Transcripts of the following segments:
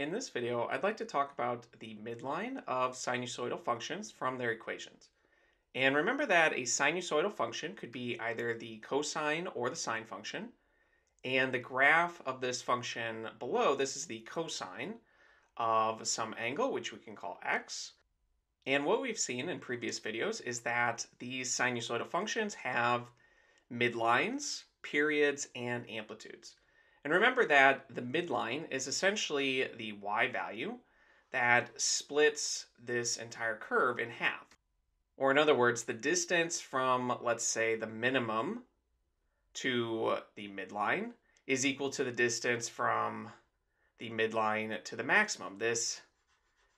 In this video, I'd like to talk about the midline of sinusoidal functions from their equations. And remember that a sinusoidal function could be either the cosine or the sine function. And the graph of this function below, this is the cosine of some angle, which we can call x. And what we've seen in previous videos is that these sinusoidal functions have midlines, periods, and amplitudes. And remember that the midline is essentially the y value that splits this entire curve in half. Or in other words, the distance from, let's say, the minimum to the midline is equal to the distance from the midline to the maximum. This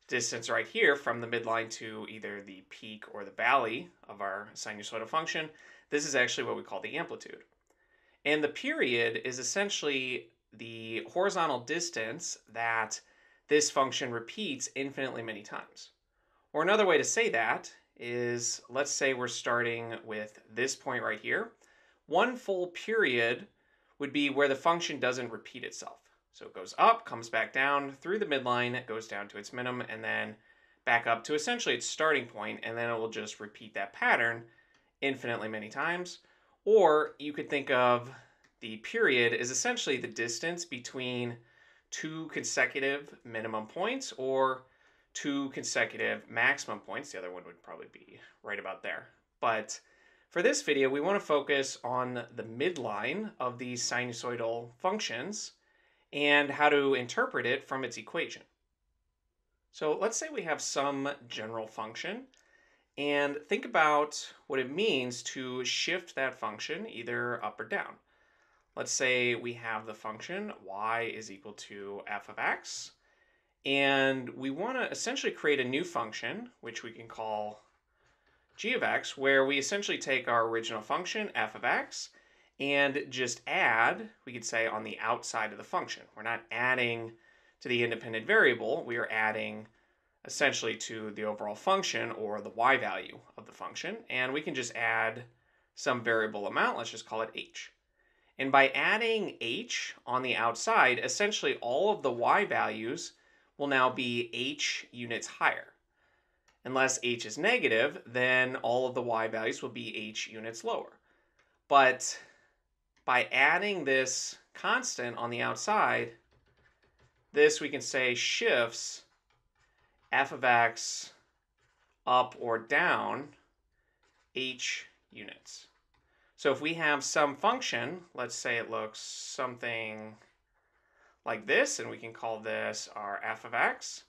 distance right here from the midline to either the peak or the valley of our sinusoidal function, this is actually what we call the amplitude. And the period is essentially the horizontal distance that this function repeats infinitely many times. Or another way to say that is, let's say we're starting with this point right here. One full period would be where the function doesn't repeat itself. So it goes up, comes back down through the midline, goes down to its minimum, and then back up to essentially its starting point, and then it will just repeat that pattern infinitely many times. Or you could think of the period is essentially the distance between two consecutive minimum points or two consecutive maximum points. The other one would probably be right about there. But for this video, we want to focus on the midline of these sinusoidal functions and how to interpret it from its equation. So let's say we have some general function and think about what it means to shift that function either up or down. Let's say we have the function y is equal to f of x, and we want to essentially create a new function, which we can call g of x, where we essentially take our original function, f of x, and just add, we could say, on the outside of the function. We're not adding to the independent variable, we are adding essentially to the overall function or the y value of the function. And we can just add some variable amount, let's just call it h. And by adding h on the outside, essentially all of the y values will now be h units higher. Unless h is negative, then all of the y values will be h units lower. But by adding this constant on the outside, this we can say shifts f of x up or down h units. So if we have some function, let's say it looks something like this, and we can call this our f of x,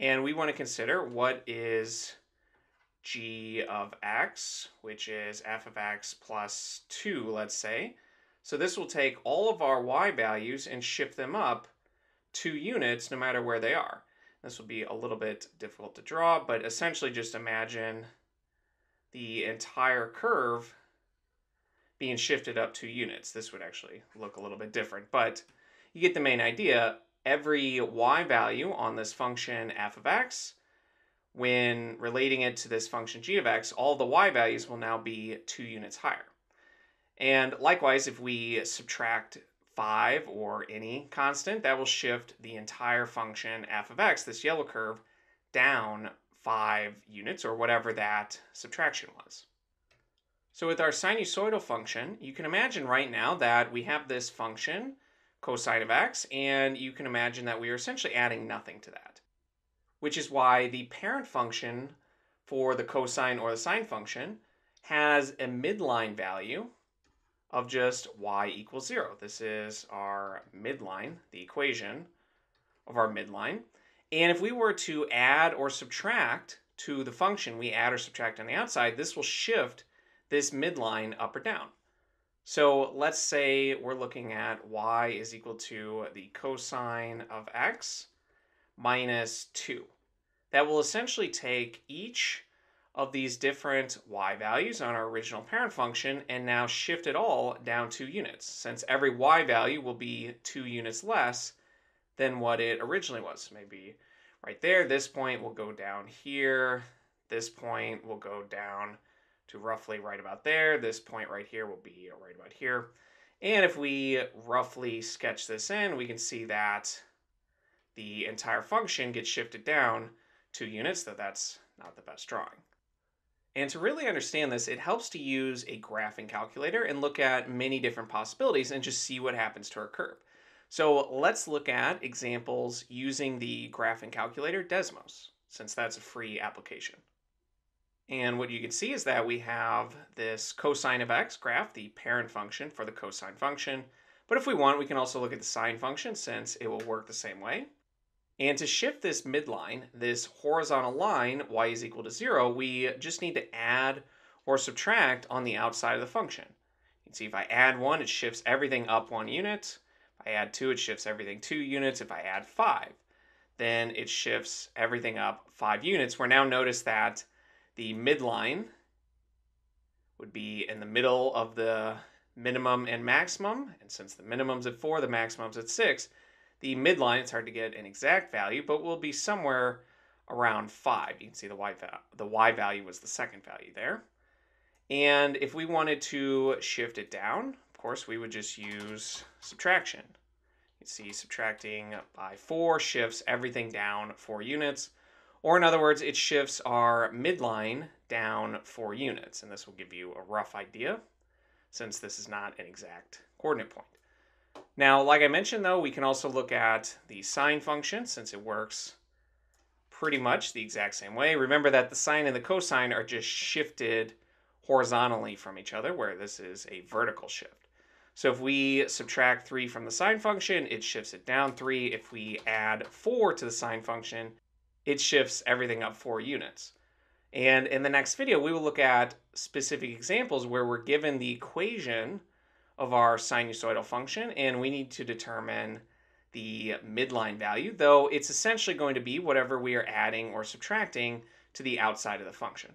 and we want to consider what is g of x, which is f of x plus 2, let's say. So this will take all of our y values and shift them up two units no matter where they are. This will be a little bit difficult to draw, but essentially just imagine the entire curve being shifted up two units. This would actually look a little bit different, but you get the main idea. Every y value on this function f of x, when relating it to this function g of x, all the y values will now be two units higher. And likewise, if we subtract 5 or any constant, that will shift the entire function f of x, this yellow curve, down 5 units or whatever that subtraction was. So with our sinusoidal function, you can imagine right now that we have this function, cosine of x, and you can imagine that we are essentially adding nothing to that. Which is why the parent function for the cosine or the sine function has a midline value of just y equals 0. This is our midline, the equation of our midline. And if we were to add or subtract to the function we add or subtract on the outside, this will shift this midline up or down. So let's say we're looking at y is equal to the cosine of x minus 2. That will essentially take each of these different y values on our original parent function and now shift it all down two units, since every y value will be two units less than what it originally was. Maybe right there, this point will go down here, this point will go down to roughly right about there, this point right here will be right about here. And if we roughly sketch this in, we can see that the entire function gets shifted down two units, though that's not the best drawing. And to really understand this, it helps to use a graphing calculator and look at many different possibilities and just see what happens to our curve. So let's look at examples using the graphing calculator Desmos, since that's a free application. And what you can see is that we have this cosine of x graph, the parent function for the cosine function. But if we want, we can also look at the sine function since it will work the same way. And to shift this midline, this horizontal line, y is equal to zero, we just need to add or subtract on the outside of the function. You can see if I add one, it shifts everything up one unit. If I add two, it shifts everything two units. If I add five, then it shifts everything up five units. Where now notice that the midline would be in the middle of the minimum and maximum. And since the minimum's at four, the maximum's at six, the midline, it's hard to get an exact value, but will be somewhere around 5. You can see the y, the y value was the second value there. And if we wanted to shift it down, of course, we would just use subtraction. You see subtracting by 4 shifts everything down 4 units. Or in other words, it shifts our midline down 4 units. And this will give you a rough idea since this is not an exact coordinate point. Now, like I mentioned though, we can also look at the sine function since it works pretty much the exact same way. Remember that the sine and the cosine are just shifted horizontally from each other, where this is a vertical shift. So if we subtract 3 from the sine function, it shifts it down 3. If we add 4 to the sine function, it shifts everything up 4 units. And in the next video, we will look at specific examples where we're given the equation of our sinusoidal function, and we need to determine the midline value, though it's essentially going to be whatever we are adding or subtracting to the outside of the function.